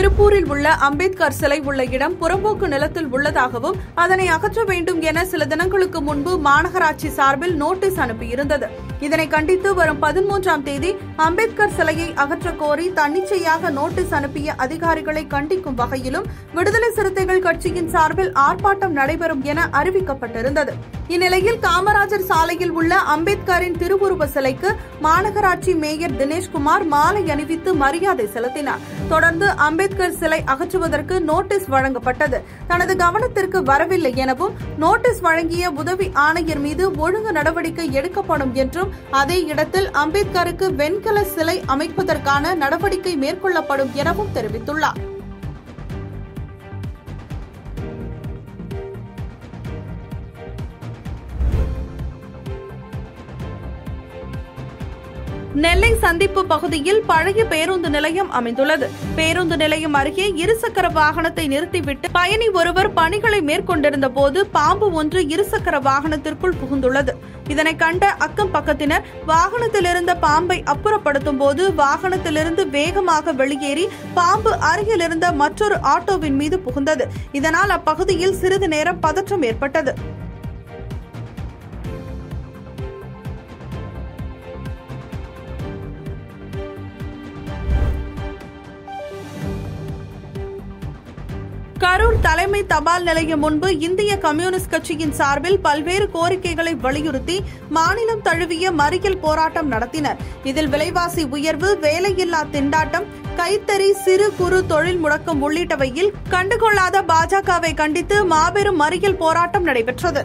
திருப்பூரில் உள்ள அம்பேத்கர் சிலை உள்ள இடம் புறம்போக்கு நிலத்தில் உள்ளதாகவும் அதனை அகற்ற வேண்டும் என சில தினங்களுக்கு முன்பு மாநகராட்சி சார்பில் நோட்டீஸ் அனுப்பியிருந்தது. இதனை கண்டித்து வரும் பதிமூன்றாம் தேதி அம்பேத்கர் சிலையை அகற்ற கோரி தன்னிச்சையாக நோட்டீஸ் அனுப்பிய அதிகாரிகளை கண்டிக்கும் வகையிலும் விடுதலை சிறுத்தைகள் கட்சியின் சார்பில் ஆர்ப்பாட்டம் நடைபெறும் என அறிவிக்கப்பட்டிருந்தது. இந்நிலையில் காமராஜர் சாலையில் உள்ள அம்பேத்கரின் திருவுருவ சிலைக்கு மாநகராட்சி மேயர் தினேஷ்குமார் மாலை அணிவித்து மரியாதை செலுத்தினார். தொடர்ந்து அம்பேத்கர் அம்பேத்கர் சிலை அகற்றுவதற்கு நோட்டீஸ் வழங்கப்பட்டது. தனது கவனத்திற்கு வரவில்லை எனவும் நோட்டீஸ் வழங்கிய உதவி ஆணையர் மீது ஒழுங்கு நடவடிக்கை எடுக்கப்படும் என்றும் அதே இடத்தில் அம்பேத்கருக்கு வெண்கல சிலை அமைப்பதற்கான நடவடிக்கை மேற்கொள்ளப்படும் எனவும் தெரிவித்துள்ளார். நெல்லை சந்திப்பு பகுதியில் பழைய பேருந்து நிலையம் அமைந்துள்ளது. பேருந்து நிலையம் அருகே இருசக்கர வாகனத்தை நிறுத்திவிட்டு பயணி ஒருவர் பணிகளை மேற்கொண்டிருந்த போது பாம்பு ஒன்று இருசக்கர வாகனத்திற்குள் புகுந்துள்ளது. இதனை கண்ட அக்கம் பக்கத்தினர் வாகனத்திலிருந்த பாம்பை அப்புறப்படுத்தும் போது வாகனத்திலிருந்து வேகமாக வெளியேறி பாம்பு அருகில் இருந்த மற்றொரு ஆட்டோவின் மீது புகுந்தது. இதனால் அப்பகுதியில் சிறிது நேரம் பதற்றம் ஏற்பட்டது. கரூர் தலைமை தபால் நிலையம் முன்பு இந்திய கம்யூனிஸ்ட் கட்சியின் சார்பில் பல்வேறு கோரிக்கைகளை வலியுறுத்தி மாநிலம் தழுவிய மறியல் போராட்டம் நடத்தினர். இதில் விலைவாசி உயர்வு வேலையில்லா திண்டாட்டம் கைத்தறி சிறு குறு தொழில் முடக்கம் உள்ளிட்டவையில் கண்டுகொள்ளாத பாஜகவை கண்டித்து மாபெரும் மறியல் போராட்டம் நடைபெற்றது.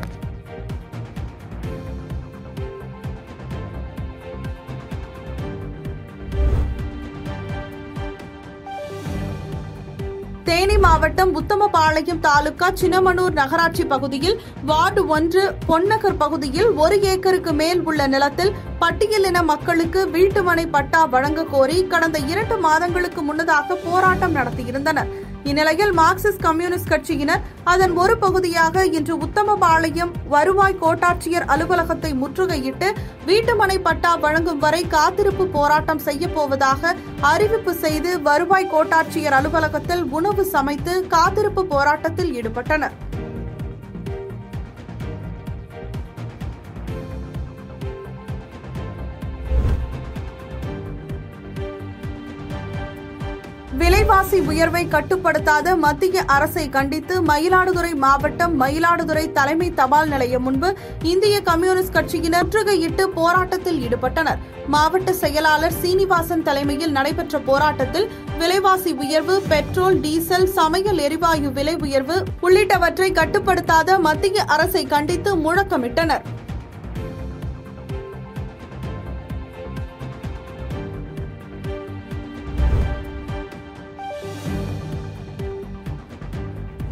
தேனி மாவட்டம் உத்தமபாளையம் தாலுகா சின்னமனூர் நகராட்சி பகுதியில் வார்டு ஒன்று பொன்னகர் பகுதியில் ஒரு ஏக்கருக்கு மேல் உள்ள நிலத்தில் பட்டியலின மக்களுக்கு வீட்டுமனை பட்டா வழங்க கோரி கடந்த இரண்டு மாதங்களுக்கு முன்னதாக போராட்டம் நடத்தியிருந்தனர். இந்நிலையில் மார்க்சிஸ்ட் கம்யூனிஸ்ட் கட்சியினர் அதன் ஒரு பகுதியாக இன்று உத்தமபாளையம் வருவாய் கோட்டாட்சியர் அலுவலகத்தை முற்றுகையிட்டு வீட்டுமனை பட்டா வழங்கும் வரை காத்திருப்பு போராட்டம் செய்யப்போவதாக அறிவிப்பு செய்து வருவாய் கோட்டாட்சியர் அலுவலகத்தில் உணவு சமைத்து காத்திருப்பு போராட்டத்தில் ஈடுபட்டனர். விலைவாசி உயர்வை கட்டுப்படுத்தாத மத்திய அரசை கண்டித்து மயிலாடுதுறை மாவட்டம் மயிலாடுதுறை தலைமை தபால் நிலையம் முன்பு இந்திய கம்யூனிஸ்ட் கட்சியினர் முற்றுகையிட்டு போராட்டத்தில் ஈடுபட்டனர். மாவட்ட செயலாளர் சீனிவாசன் தலைமையில் நடைபெற்ற போராட்டத்தில் விலைவாசி உயர்வு பெட்ரோல் டீசல் சமையல் எரிவாயு விலை உயர்வு உள்ளிட்டவற்றை கட்டுப்படுத்தாத மத்திய அரசை கண்டித்து முழக்கமிட்டனர்.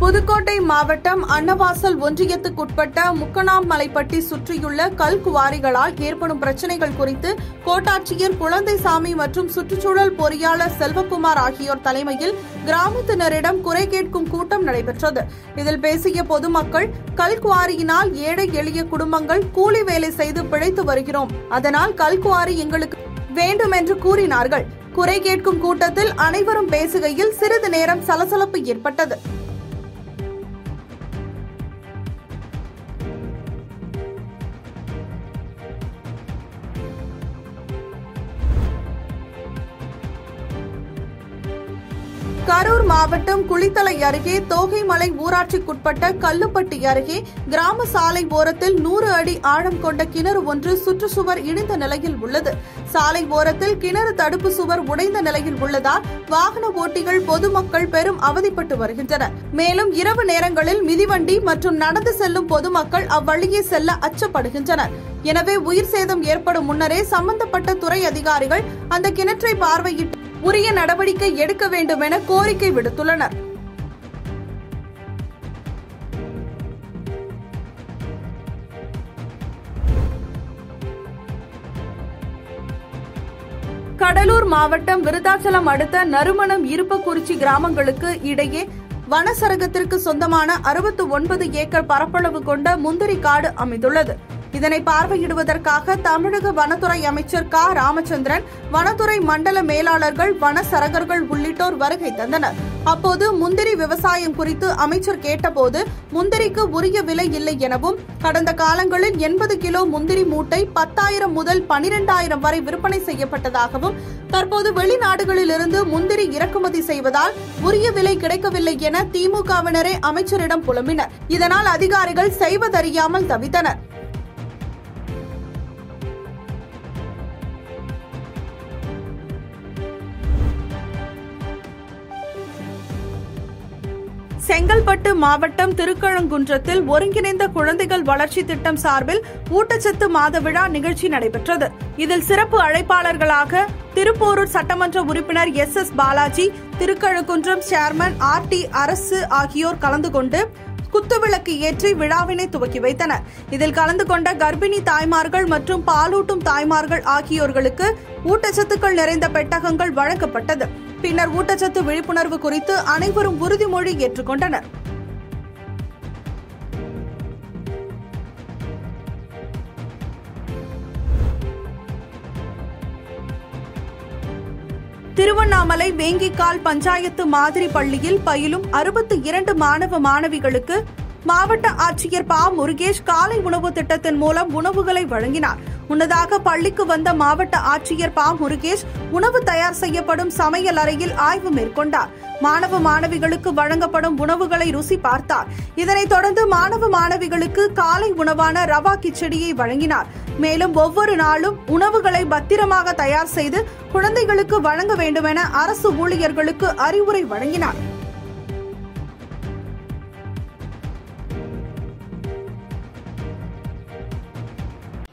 புதுக்கோட்டை மாவட்டம் அன்னவாசல் ஒன்றியத்துக்குட்பட்ட முக்கணாமலைப்பட்டி சுற்றியுள்ள கல் குவாரிகளால் ஏற்படும் பிரச்சினைகள் குறித்து கோட்டாட்சியர் குழந்தைசாமி மற்றும் சுற்றுச்சூழல் பொறியாளர் செல்வகுமார் ஆகியோர் தலைமையில் கிராமத்தினரிடம் குறை கேட்கும் கூட்டம் நடைபெற்றது. இதில் பேசிய பொதுமக்கள் கல் குவாரியினால் ஏழை எளிய குடும்பங்கள் கூலி வேலை செய்து பிழைத்து வருகிறோம். அதனால் கல் குவாரி எங்களுக்கு வேண்டும் என்று கூறினார்கள். குறை கேட்கும் கூட்டத்தில் அனைவரும் பேசுகையில் சிறிது நேரம் சலசலப்பு ஏற்பட்டது. கரூர் மாவட்டம் குளித்தலை அருகே தோகைமலை ஊராட்சிக்குட்பட்ட கல்லுப்பட்டி அருகே கிராம சாலை ஓரத்தில் நூறு அடி ஆழம் கொண்ட கிணறு ஒன்று சுற்றுச்சுவர் இடிந்த நிலையில் உள்ளது. சாலை ஓரத்தில் கிணறு தடுப்பு சுவர் உடைந்த நிலையில் உள்ளதால் வாகன ஓட்டிகள் பொதுமக்கள் பெரும் அவதிப்பட்டு வருகின்றனர். மேலும் இரவு நேரங்களில் மிதிவண்டி மற்றும் நடந்து செல்லும் பொதுமக்கள் அவ்வழியே செல்ல அச்சப்படுகின்றனர். எனவே உயிர் சேதம் ஏற்படும் முன்னரே சம்பந்தப்பட்ட துறை அதிகாரிகள் அந்த கிணற்றை பார்வையிட்டு உரிய நடவடிக்கை எடுக்க வேண்டும் என கோரிக்கை விடுத்துள்ளனர். கடலூர் மாவட்டம் விருதாச்சலம் அடுத்த நறுமணம் இருப்பக்குறிச்சி கிராமங்களுக்கு இடையே வனசரகத்திற்கு சொந்தமான அறுபத்து ஒன்பது ஏக்கர் பரப்பளவு கொண்ட முந்திரி காடு அமைந்துள்ளது. இதனை பார்வையிடுவதற்காக தமிழக வனத்துறை அமைச்சர் க. ராமச்சந்திரன் வனத்துறை மண்டல மேலாளர்கள் வனசரகர்கள் உள்ளிட்டோர் வருகை தந்தனர். அப்போது முந்திரி விவசாயம் குறித்து அமைச்சர் கேட்டபோது முந்திரிக்கு உரிய விலை இல்லை எனவும் கடந்த காலங்களில் எண்பது கிலோ முந்திரி மூட்டை பத்தாயிரம் முதல் பனிரெண்டாயிரம் வரை விற்பனை செய்யப்பட்டதாகவும் தற்போது வெளிநாடுகளிலிருந்து முந்திரி இறக்குமதி செய்வதால் உரிய விலை கிடைக்கவில்லை என திமுகவினரே அமைச்சரிடம் புலம்பினர். இதனால் அதிகாரிகள் செய்வதறியாமல் தவித்தனர். செங்கல்பட்டு மாவட்டம் திருக்கழங்குன்றத்தில் ஒருங்கிணைந்த குழந்தைகள் வளர்ச்சி திட்டம் சார்பில் ஊட்டச்சத்து மாத விழா நிகழ்ச்சி நடைபெற்றது. இதில் சிறப்பு அழைப்பாளர்களாக திருப்போரூர் சட்டமன்ற உறுப்பினர் S S Balaji Thirukkazhukundram chairman R T Arasu ஆகியோர் கலந்து கொண்டு குத்துவிளக்கு ஏற்றி விழாவினை துவக்கி வைத்தனர். இதில் கலந்து கொண்ட கர்ப்பிணி தாய்மார்கள் மற்றும் பாலூட்டும் தாய்மார்கள் ஆகியோர்களுக்கு ஊட்டச்சத்துக்கள் நிறைந்த பெட்டகங்கள் வழங்கப்பட்டது. பின்னர் ஊட்டச்சத்து விழிப்புணர்வு குறித்து அனைவரும் உறுதிமொழி ஏற்றுக்கொண்டனர். திருவண்ணாமலை வேங்கிக்கால் பஞ்சாயத்து மாதிரி பள்ளியில் பயிலும் அறுபத்தி இரண்டு மாணவ மாணவிகளுக்கு மாவட்ட ஆட்சியர் பா. முருகேஷ் காலை உணவு திட்டத்தின் மூலம் உணவுகளை வழங்கினார். முன்னதாக பள்ளிக்கு வந்த மாவட்ட ஆட்சியர் பா. முருகேஷ் உணவு தயார் செய்யப்படும் சமையல் அறையில் ஆய்வு மேற்கொண்டார். மாணவ மாணவிகளுக்கு வழங்கப்படும் உணவுகளை ருசி பார்த்தார். இதனைத் தொடர்ந்து மாணவ மாணவிகளுக்கு காலை உணவான ரவா கிச்சடியை வழங்கினார். மேலும் ஒவ்வொரு நாளும் உணவுகளை பத்திரமாக தயார் செய்து குழந்தைகளுக்கு வழங்க வேண்டுமென அரசு ஊழியர்களுக்கு அறிவுரை வழங்கினார்.